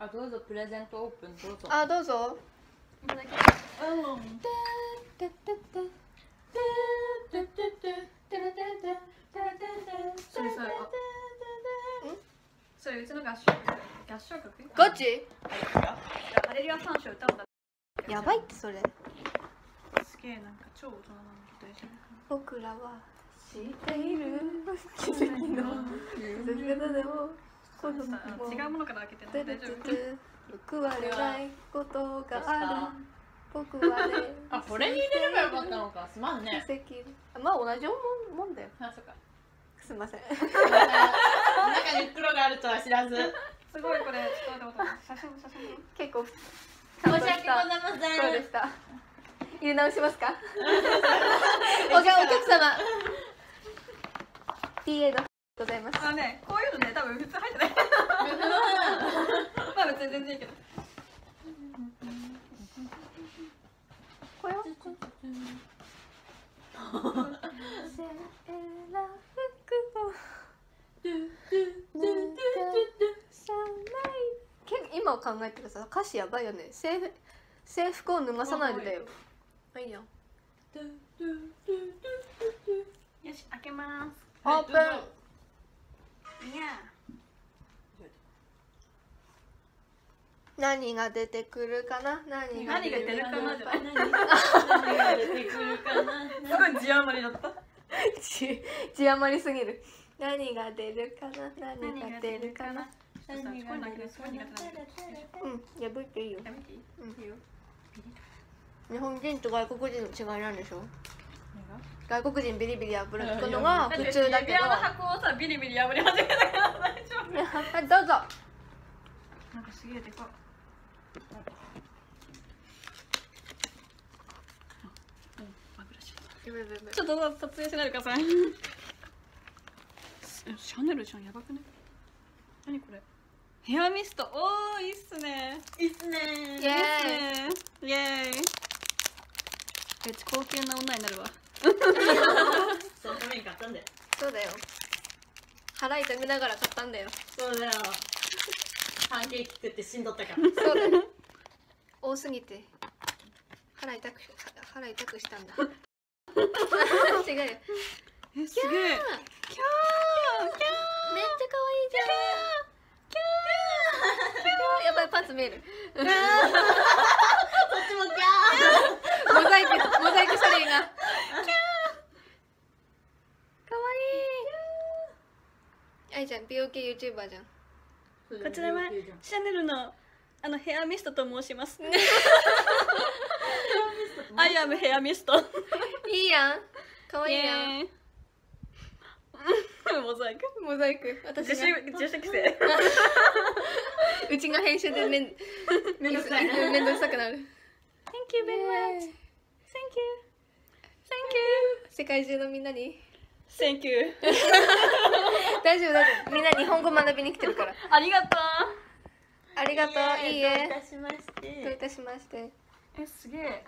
あどうぞプレゼントオープンどうぞ。あどうぞ。いただきますそれそれあそれうちの合唱合唱曲ガチハレリア三章歌うんだやばいってそれすげえなんか超大人なんだけど僕らは知っている奇跡の姿でも子供も違うものから開けて大丈夫？報われないことがある。僕はねあこれに入れればよかったのか。すまんね。まあ同じもんもんだよ。あそっか。すいません。中に袋があるとは知らず。すごいこれ写真写真結構申し訳ございまそうせんでした入れ直しますか？お客お客様。PA のございます。あのねこういうのね多分普通入ってない。まあ別に全然いいけど。これは？今考えてるさ歌詞やばいよね制制服。を脱がさないでだよまあいいやよし開けますオープン何が出てくるかな？何が何が出るかな何が出てくるかな？すごい字余りだった。字字余りすぎる。何が出るかな？何が出るかな？何が出るかな？うん破っていいよ。日本人と外国人の違いなんでしょ？外国人ビリビリ破るのが普通だけど。指輪の箱をさビリビリ破り始めた。から大丈夫はいどうぞ。なんかすげえでかいちょっと撮影しないでください。えシャネルじゃんやばくね？何これ？ヘアミスト。おーいいっすね。いいっすね。イエーイイエーイ。めっちゃ高級な女になるわそのために買ったんだよ。そうだよ。腹痛めながら買ったんだよ。そうだよ。パンケーキ食って死んどったから。そうだよ。多すぎて。腹痛く腹痛くしたんだ。違うよ。えすげえ。キャー。キャー。めっちゃ可愛いじゃん。キャー。やばいパンツ見える。そっちもキャモザイクモザイク処理が可愛い愛ちゃん。美容系 YouTuber じゃん。ーこちらはシャネルのあのヘアミストと申します。アイアムヘアミスト。いいやん。可愛いやん。モザイク。モザイク。私自が主自主規制うちが編集でめんめんどくさいめんどくさくなる。Thank you very much. Thank you. Thank 世界中のみんなに。You Thank you 大丈夫大丈夫。みんな日本語学びに来てるから。ありがとありがとういいえ。どういたしましどういてたしまして。うえすげえ。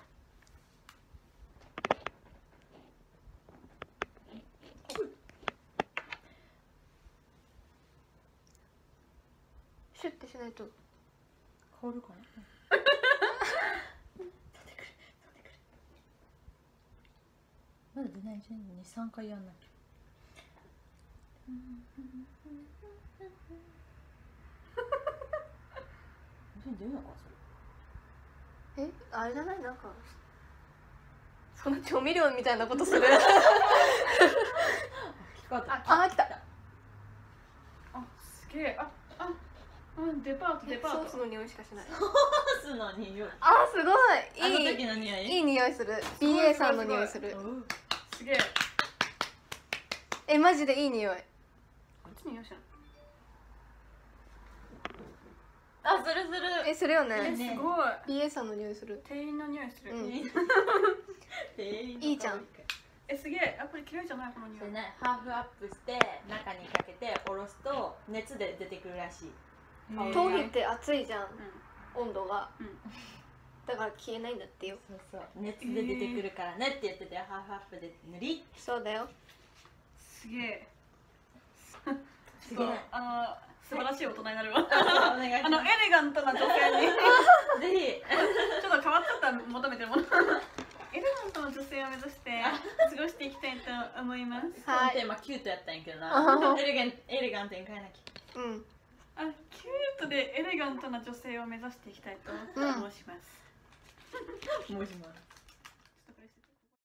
シュッてしないと。変わるかな？まだ出ない順に3回やんなきゃ全然出るのかそれえあれじゃない？なんかその調味料みたいなことする。聞こえた。あ来た。あすげえ。ああうんデパートデパート。ソースの匂いしかしない。ソースの匂い。あすごあいい。の時の匂い？いいい匂いする BA さんの匂いする。う。んすげえ。えマジでいい匂いよっしゃあするするえするよえね。すごい。BA さんの匂いする。店員の匂いする、うん。い いいじゃん。えすげえやっぱり嫌いじゃない？この匂い。ね。ハーフアップして中にかけておろすと熱で出てくるらしい。頭皮って熱いじゃん。う温度が。んうん。だから消えないんだってよ。そうそう。熱で出てくるからねって言っててハーフアップで塗り。そうだよ。すげえすげえあの素晴らしい大人になるわ。お願いしあのまエレガントな女性に。す ぜひ。ちょっと変わっちゃった求めてるもの。エレガントな女性を目指して過ごしていきたいと思います。はい。テーマキュートやったんやけどな。エレガンエレガントに変えなきうん。あキュートでエレガントな女性を目指していきたいと申します、ゃもしもし